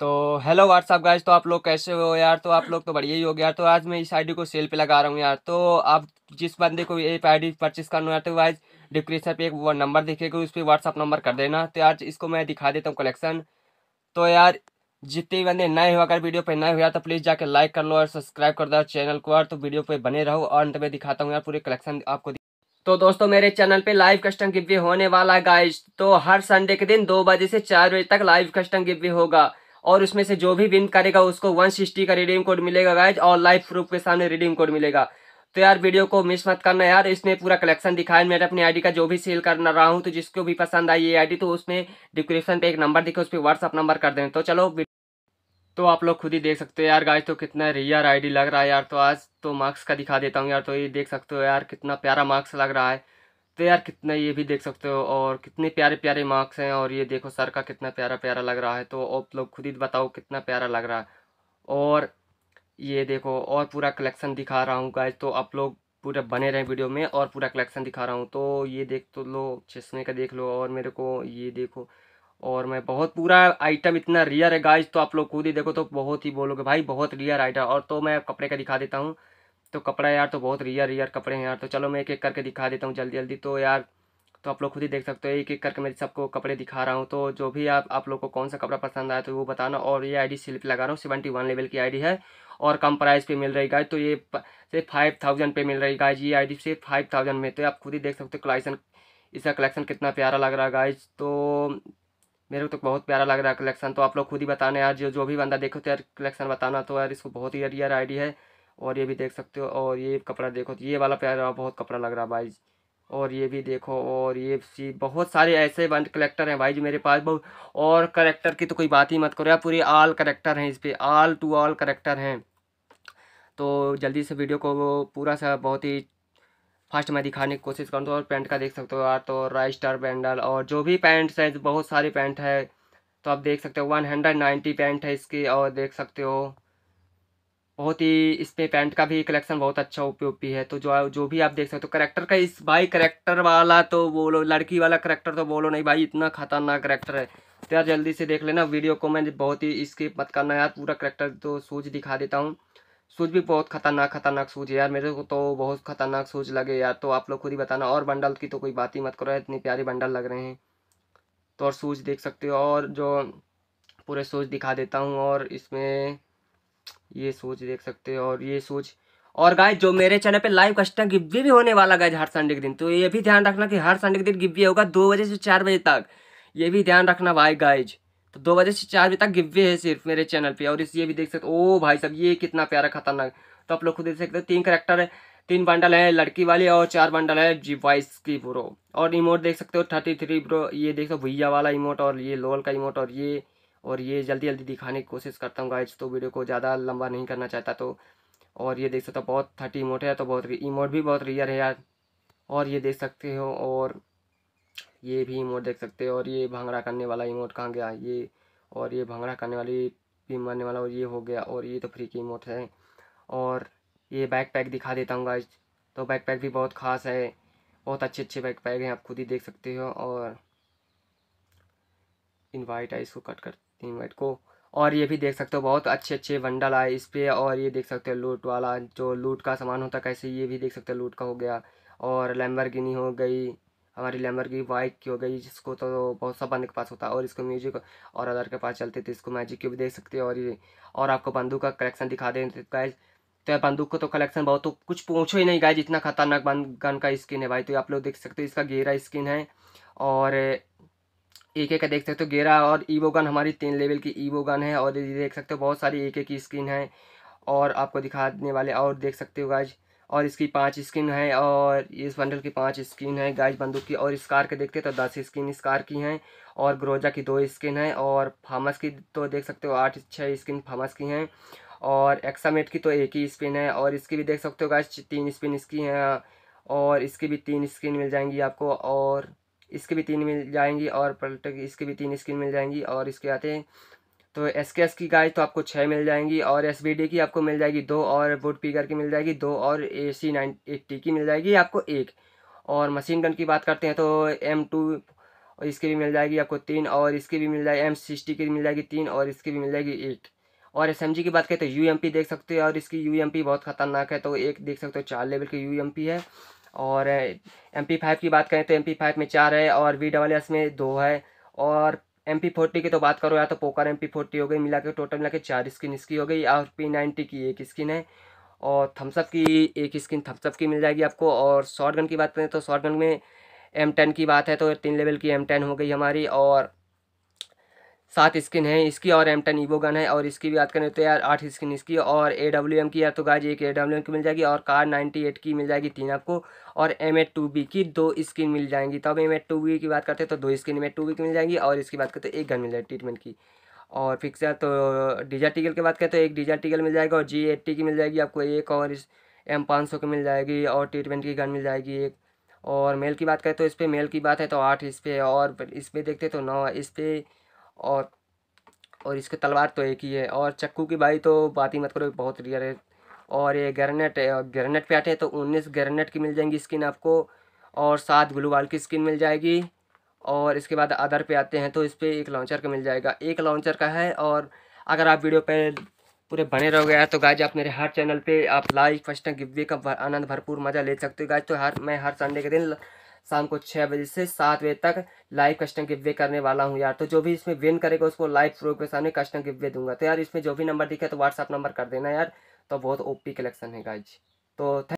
तो hello what's up guys तो आप लोग कैसे हो यार? तो आप लोग तो बढ़िया ही हो गया। तो आज मैं इस आईडी को सेल पे लगा रहा हूँ यार। तो आप जिस बंदे को ये आईडी परचेस करना है तो गाइज़ डिस्क्रिप्शन पे एक नंबर दिखेगा, उस पर व्हाट्सअप नंबर कर देना। तो यार इसको मैं दिखा देता हूँ कलेक्शन तो यार, जितने बंदे नए हो, अगर वीडियो पे नए हुआ तो प्लीज़ जाकर लाइक कर लो और सब्सक्राइब कर दो चैनल को और तो वीडियो पे बने रहो और अंत में दिखाता हूँ यार पूरे कलेक्शन आपको तो दोस्तों, मेरे चैनल पे लाइव कस्टम गिव होने वाला गाइज़ तो हर संडे के दिन दो बजे से चार बजे तक लाइव कस्टम गिव होगा। और उसमें से जो भी विन करेगा, उसको वन सिक्सटी का रिडीम कोड मिलेगा गाइज़ और लाइव प्रूफ के सामने रिडीम कोड मिलेगा। तो यार वीडियो को मिस मत करना यार, इसमें पूरा कलेक्शन दिखाया। मैंने अपनी आईडी का जो भी सेल करना रहा हूँ तो जिसको भी पसंद आई ये आईडी तो उसमें डिस्क्रिप्शन पे एक नंबर दिखे, उस पर व्हाट्सअप नंबर कर दें तो चलो तो आप लोग खुद ही देख सकते हो यार गाइज़ तो कितना रियर आईडी लग रहा है यार। तो आज तो मार्क्स का दिखा देता हूँ यार तो ये देख सकते हो यार, कितना प्यारा मार्क्स लग रहा है। तो यार कितना ये भी देख सकते हो और कितने प्यारे प्यारे मार्क्स हैं और ये देखो सर का कितना प्यारा प्यारा लग रहा है तो आप लोग खुद ही बताओ कितना प्यारा लग रहा है। और ये देखो और पूरा कलेक्शन दिखा रहा हूँ गाइज़ तो आप लोग पूरा बने रहें वीडियो में और पूरा कलेक्शन दिखा रहा हूँ। तो ये देख तो लो, चश्मे का देख लो और मेरे को ये देखो। और मैं बहुत पूरा आइटम इतना रियर है गाइज़ तो आप लोग खुद ही देखो तो बहुत ही बोलोगे, भाई बहुत रियर आइटम और तो मैं कपड़े का दिखा देता हूँ। तो कपड़ा यार तो बहुत रियर रियर कपड़े हैं यार। तो चलो मैं एक एक करके दिखा देता हूँ जल्दी जल्दी तो यार तो आप लोग खुद ही देख सकते हो एक एक करके मैं सबको कपड़े दिखा रहा हूँ। तो जो भी आप आप लोग को कौन सा कपड़ा पसंद आया तो वो बताना। और ये आईडी सिर्फ़ लगा रहा हूँ सेवेंटी वन लेवल की आईडी है। और कम प्राइस पे मिल रही गाइज़ तो ये सिर्फ़ फाइव थाउज़ेंड पे मिल रही गाइज़ ये आईडी सिर्फ़ फाइव थाउज़ेंड में। तो आप खुद ही देख सकते हो कलेक्शन इसका कलेक्शन कितना प्यारा लग रहा है गाइज़ तो मेरे को तो बहुत प्यारा लग रहा है कलेक्शन तो आप लोग खुद ही बताना यार, जो जो भी बंदा देखो तो यार कलेक्शन बताना। तो यार इसको बहुत ही रियर आईडी है। और ये भी देख सकते हो, और ये कपड़ा देखो तो ये वाला प्यारा बहुत कपड़ा लग रहा भाई। और ये भी देखो, और ये सी बहुत सारे ऐसे बंद कलेक्टर हैं भाई जी मेरे पास, बहुत और करेक्टर की तो कोई बात ही मत करो यार, पूरी आल करेक्टर हैं इस पर आल टू ऑल करेक्टर हैं। तो जल्दी से वीडियो को पूरा सा बहुत ही फास्ट मैं दिखाने की कोशिश करूँ तो और पैंट का देख सकते हो यार तो राइट स्टार बैंडल और जो भी पैंट्स हैं, बहुत सारे पैंट है। तो आप देख सकते हो वन हंड्रेड नाइन्टी पैंट है इसकी, और देख सकते हो। बहुत ही इस पे पैंट का भी कलेक्शन बहुत अच्छा उपयोगी है। तो जो जो भी आप देख सकते हो तो करेक्टर का इस, भाई करेक्टर वाला तो बोलो, लड़की वाला करेक्टर तो बोलो नहीं भाई, इतना खतरनाक करेक्टर है। तो यार जल्दी से देख लेना वीडियो को, मैं बहुत ही इसके मत करना यार, पूरा करेक्टर तो सूज दिखा देता हूँ। सूज भी बहुत खतरनाक खतरनाक सूज है यार, मेरे को तो बहुत खतरनाक सूज लगे यार तो आप लोग खुद ही बताना। और बंडल की तो कोई बात ही मत करो इतनी प्यारी बंडल लग रहे हैं। तो और सूज देख सकते हो, और जो पूरे सूज दिखा देता हूँ, और इसमें ये सोच देख सकते हो और ये सोच और गाय जो मेरे चैनल पे लाइव कस्टम गिव्वे भी होने वाला गाय हर संडे के दिन तो ये भी ध्यान रखना कि हर संडे के दिन गिव्वे होगा दो बजे से चार बजे तक। ये भी ध्यान रखना भाई गाइज़ तो दो बजे से चार बजे तक गिव्वे है सिर्फ़ मेरे चैनल पे और इस ये भी देख सकते, ओ भाई साहब, ये कितना प्यारा खतरनाक तो आप लोग खुद देख सकते हो, तीन करेक्टर है, तीन बंडल है, लड़की वाली और चार बंडल है जी वाइस की ब्रो और इमोट देख सकते हो थर्टी थ्री ब्रो ये देख सकते भैया वाला इमोट और ये लोल का इमोट और ये और ये जल्दी जल्दी दिखाने की कोशिश करता हूँ गाइज़ तो वीडियो को ज़्यादा लंबा नहीं करना चाहता तो। और ये देख सकते हो, बहुत थर्टी इमोट है तो बहुत इमोट भी बहुत रियर है यार। और ये देख सकते हो, और ये भी इमोट देख सकते हो, और ये भंगड़ा करने वाला इमोट कहाँ गया? ये, और ये भंगड़ा करने वाली भी मरने वाला और ये हो गया, और ये तो फ्री की इमोट है। और ये बैक पैक दिखा देता हूँ गाइज़ तो बैक पैक भी बहुत ख़ास है, बहुत अच्छे अच्छे बैक पैक हैं, आप खुद ही देख सकते हो, और इनवाइट है, इसको कट कर तीन मिनट को। और ये भी देख सकते हो, बहुत अच्छे अच्छे बंडल आए इस पर और ये देख सकते हो लूट वाला, जो लूट का सामान होता है, कैसे ये भी देख सकते हो लूट का हो गया। और लैम्बरगिनी हो गई, हमारी लैम्बरगिनी बाइक की हो गई, जिसको तो बहुत सब बंदे के पास होता है, और इसको म्यूज़िक और अदर के पास चलते थे, इसको मैजिक की भी देख सकते हो, और ये, और आपको बंदूक का कलेक्शन दिखा दें गाइज़ तो बंदूक को तो कलेक्शन बहुत तो कुछ पूछो ही नहीं गाइज़ इतना खतरनाक गन का स्किन है भाई तो आप लोग देख सकते हो, इसका गेरा स्किन है, और एक एक का देख सकते हो, गेरा और ईवो गन, हमारी तीन लेवल की ईवो गन है, और ये देख सकते हो, बहुत सारी एक एक स्किन है, और आपको दिखाने वाले और देख सकते हो गाइज़ और इसकी पाँच स्किन है, और इस बंडल की पाँच स्किन है गाइज़ बंदूक की, और स्कार के देखते तो दस स्किन स्कार की हैं, और ग्रोजा की दो स्किन है, और फामस की तो देख सकते हो आठ छः स्किन फामस की हैं, और एक्सामेट की तो एक ही स्पिन है, और इसकी भी देख सकते हो गाइज़ तीन स्पिन इसकी हैं, और इसकी भी तीन स्किन मिल जाएँगी आपको, और इसके भी तीन मिल जाएँगी और पलट इसके भी तीन स्किन मिल जाएँगी और इसके आते हैं। तो एस के एस की गाय तो आपको छः मिल जाएँगी और एस बी डी की आपको मिल जाएगी दो और वुड पीकर की मिल जाएगी दो और ए सी नाइन एट्टी की मिल जाएगी आपको एक। और मशीन गन की बात करते हैं तो एम टू और इसकी भी मिल जाएगी आपको तीन और इसकी भी मिल जाएगी एम सिक्सटी की मिल जाएगी तीन और इसकी भी मिल जाएगी एक और एस एम जी की बात करें तो यू एम पी देख सकते हो और इसकी यू एम पी बहुत ख़तरनाक है तो एक देख सकते हो, चार लेवल की यू एम पी है। और एम पी फाइव की बात करें तो एम पी फाइव में चार है और वी डबल एस में दो है। और एम पी फोर्टी की तो बात करो या तो पोकर एम पी फोर्टी हो गई, मिला के टोटल मिला के चार स्किन इसकी हो गई और पी नाइन्टी की एक स्किन है। और थम्सअप की एक स्किन थम्सअप की मिल जाएगी आपको। और शॉर्ट गन की बात करें तो शॉर्ट गन में एम टेन की बात है तो तीन लेवल की एम टेन हो गई हमारी और सात स्किन है, इसकी और एम टेन ईवो गन है, और इसकी भी बात करें तो यार आठ स्किन इसकी और ए डब्ल्यू एम की यार तो गाज एक ए डब्ल्यू एम की मिल जाएगी और कार नाइन्टी एट की मिल जाएगी तीन आपको, और एम एट टू बी की दो स्किन मिल जाएँगी। तो अब एम एट टू बी की बात करते हैं तो दो skin M eight two B की मिल जाएगी, और इसकी बात करते हैं, एक गन मिल जाएगी ट्रीटमेंट की। और फिक्स है तो डीजा टिकल की बात करें तो एक डीजा टिकल मिल जाएगा, और जी एट्टी की मिल जाएगी आपको एक, और एम पाँच सौ की मिल जाएगी, और ट्रीटमेंट की गन मिल जाएगी एक। और मेल की बात करें तो इस पर मेल की बात है तो आठ इस पर और इस पर देखते तो नौ, इस पर और और इसके तलवार तो एक ही है। और चक्कू की भाई तो बात ही मत करो बहुत रियर है। और ये ग्रेनेट ग्रेनेट पे हैं तो उन्नीस ग्रेनेट की मिल जाएँगी स्किन आपको, और सात ग्लू वाल की स्किन मिल जाएगी। और इसके बाद अदर पे आते हैं तो इस पर एक लॉन्चर का मिल जाएगा। एक लॉन्चर का है, और अगर आप वीडियो पे पूरे बने रहोगे यार तो गाज आप मेरे हर चैनल पे आप लाइक फ़र्स्ट गिवे का आनंद भरपूर मज़ा ले सकते हो। गाज तो हर, मैं हर संडे के दिन शाम को छः बजे से सात बजे तक लाइव कस्टम गिवे करने वाला हूँ यार। तो जो भी इसमें विन करेगा, उसको लाइव प्रो के सामने कस्टम गिवे दूँगा। तो यार, इसमें जो भी नंबर दिखे तो व्हाट्सअप नंबर कर देना यार। तो बहुत ओपी कलेक्शन है गाइज़ तो